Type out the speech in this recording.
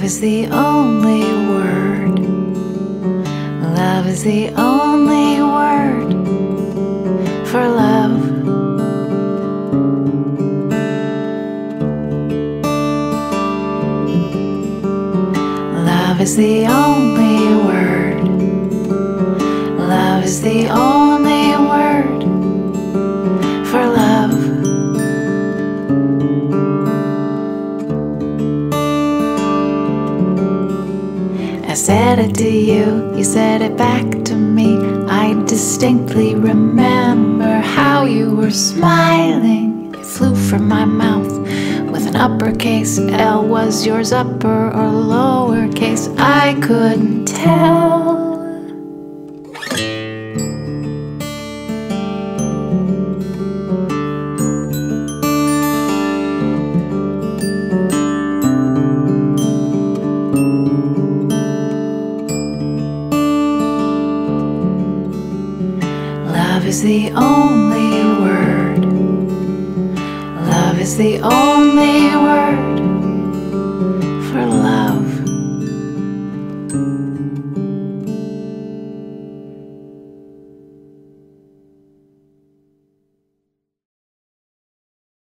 Love is the only word. Love is the only word for love. Love is the only word. Love is the only I said it to you, you said it back to me. I distinctly remember how you were smiling. It flew from my mouth with an uppercase L. Was yours upper or lowercase? I couldn't tell. Love is the only word. Love is the only word